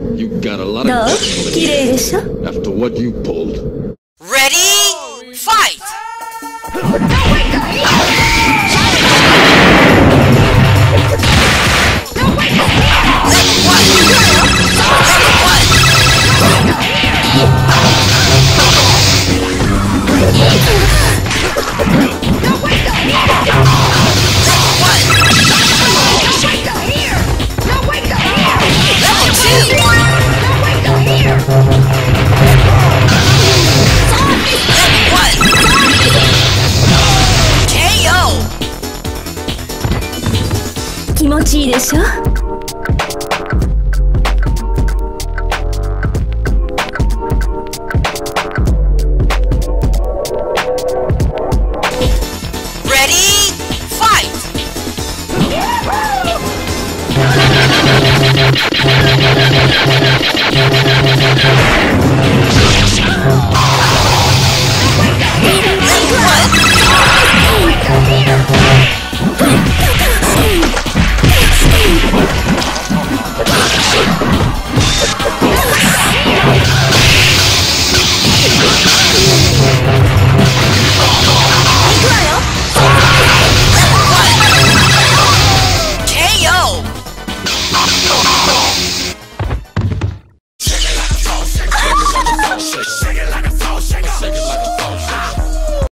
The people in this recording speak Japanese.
You got a lot of... 너 After what you pulled. Ready? Fight! 気持ちいいでしょ？